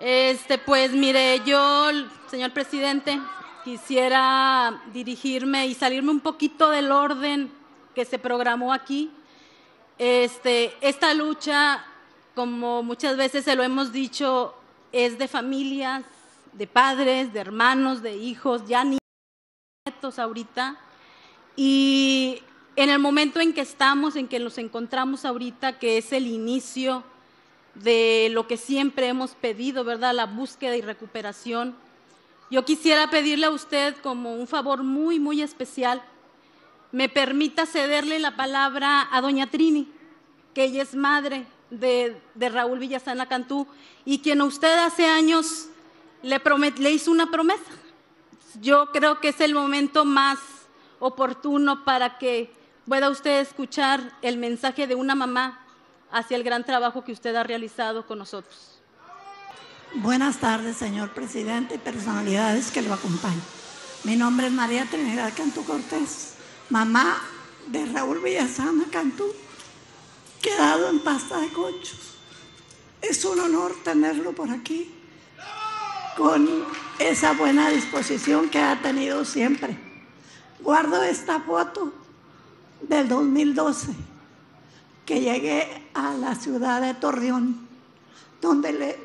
Este, pues mire, yo, señor presidente, quisiera dirigirme y salirme un poquito del orden que se programó aquí. Este, esta lucha, como muchas veces se lo hemos dicho, es de familias, de padres, de hermanos, de hijos, ya nietos ahorita. Y en el momento en que estamos, en que nos encontramos ahorita, que es el inicio de lo que siempre hemos pedido, ¿verdad? La búsqueda y recuperación. Yo quisiera pedirle a usted como un favor muy, muy especial, me permita cederle la palabra a doña Trini, que ella es madre de, Raúl Villasana Cantú y quien usted hace años le, le hizo una promesa. Yo creo que es el momento más oportuno para que pueda usted escuchar el mensaje de una mamá hacia el gran trabajo que usted ha realizado con nosotros. Buenas tardes, señor presidente y personalidades que lo acompañan. Mi nombre es María Trinidad Cantú Cortés, mamá de Raúl Villasana Cantú, quedado en pasta de conchos. Es un honor tenerlo por aquí, con esa buena disposición que ha tenido siempre. Guardo esta foto del 2012 que llegué a la ciudad de Torreón, donde le,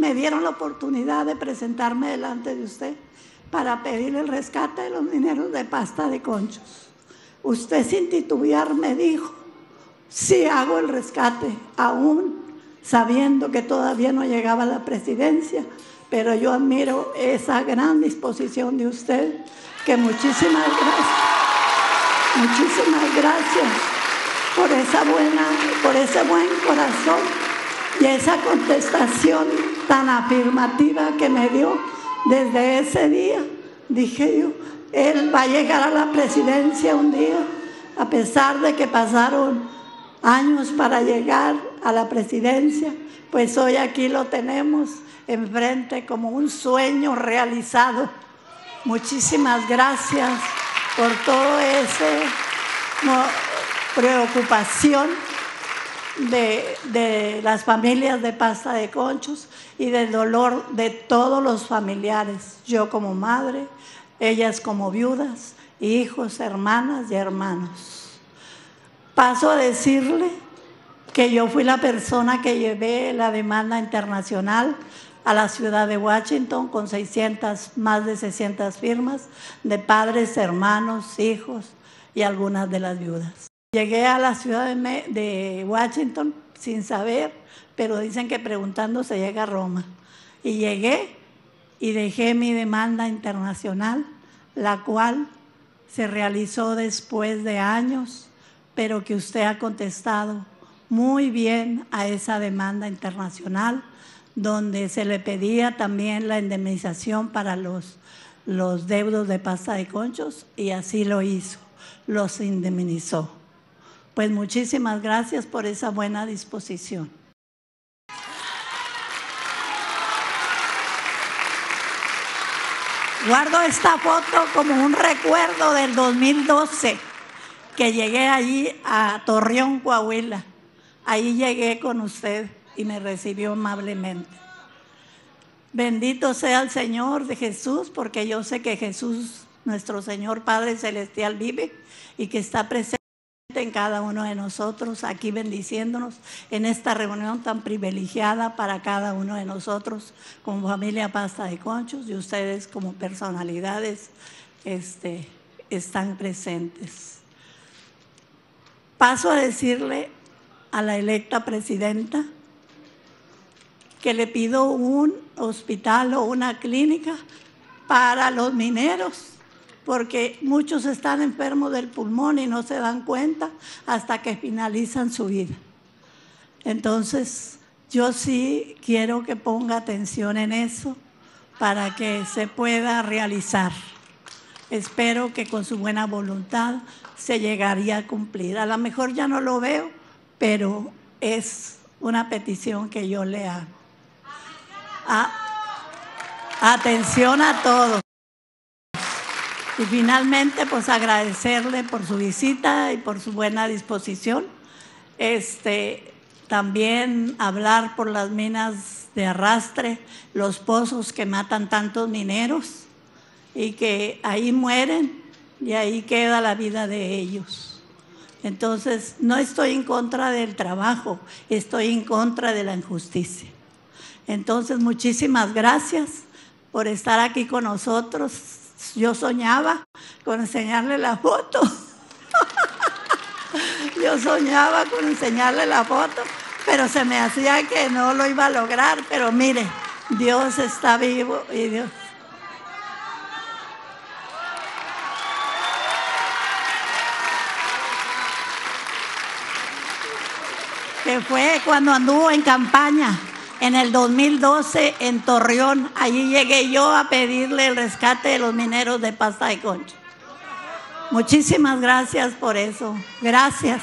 me dieron la oportunidad de presentarme delante de usted para pedir el rescate de los dineros de pasta de conchos. Usted sin titubear me dijo, sí hago el rescate, aún sabiendo que todavía no llegaba a la presidencia, pero yo admiro esa gran disposición de usted, que muchísimas gracias, muchísimas gracias por esa buena, por ese buen corazón y esa contestación tan afirmativa que me dio desde ese día. Dije yo, él va a llegar a la presidencia un día, a pesar de que pasaron años para llegar a la presidencia, pues hoy aquí lo tenemos enfrente como un sueño realizado. Muchísimas gracias por todo ese preocupación de, las familias de pasta de conchos y del dolor de todos los familiares. Yo como madre, ellas como viudas, hijos, hermanas y hermanos. Paso a decirle que yo fui la persona que llevé la demanda internacional a la ciudad de Washington con 600, más de 600 firmas de padres, hermanos, hijos y algunas de las viudas. Llegué a la ciudad de, Washington sin saber, pero dicen que preguntando se llega a Roma. Y llegué y dejé mi demanda internacional, la cual se realizó después de años, pero que usted ha contestado muy bien a esa demanda internacional, donde se le pedía también la indemnización para los, los deudos de pasta de conchos y así lo hizo, los indemnizó. Pues muchísimas gracias por esa buena disposición. Guardo esta foto como un recuerdo del 2012, que llegué allí a Torreón, Coahuila. Ahí llegué con usted y me recibió amablemente. Bendito sea el Señor de Jesús, porque yo sé que Jesús, nuestro Señor Padre Celestial, vive y que está presente en cada uno de nosotros, aquí bendiciéndonos en esta reunión tan privilegiada para cada uno de nosotros como familia Pasta de Conchos y ustedes como personalidades este, están presentes. Paso a decirle a la electa presidenta que le pido un hospital o una clínica para los mineros porque muchos están enfermos del pulmón y no se dan cuenta hasta que finalizan su vida. Entonces, yo sí quiero que ponga atención en eso para que se pueda realizar. Espero que con su buena voluntad se llegaría a cumplir. A lo mejor ya no lo veo, pero es una petición que yo le hago. Atención a todos. Y finalmente, pues agradecerle por su visita y por su buena disposición. Este, también hablar por las minas de arrastre, los pozos que matan tantos mineros y que ahí mueren y ahí queda la vida de ellos. Entonces, no estoy en contra del trabajo, estoy en contra de la injusticia. Entonces, muchísimas gracias por estar aquí con nosotros. Yo soñaba con enseñarle la foto. Yo soñaba con enseñarle la foto, pero se me hacía que no lo iba a lograr. Pero mire, Dios está vivo y Dios que fue cuando anduvo en campaña en el 2012 en Torreón. Allí llegué yo a pedirle el rescate de los mineros de Pasta y Concha. Muchísimas gracias por eso. Gracias.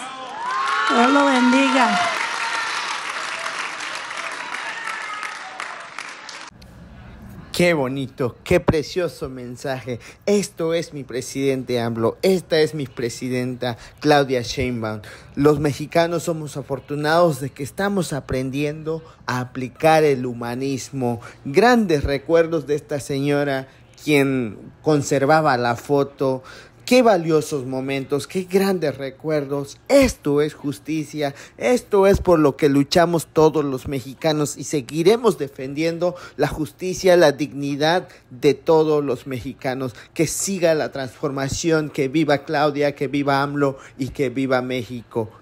Dios lo bendiga. Qué bonito, qué precioso mensaje. Esto es mi presidente AMLO, esta es mi presidenta Claudia Sheinbaum. Los mexicanos somos afortunados de que estamos aprendiendo a aplicar el humanismo. Grandes recuerdos de esta señora quien conservaba la foto, Qué valiosos momentos, qué grandes recuerdos. Esto es justicia, esto es por lo que luchamos todos los mexicanos y seguiremos defendiendo la justicia, la dignidad de todos los mexicanos. Que siga la transformación, que viva Claudia, que viva AMLO y que viva México.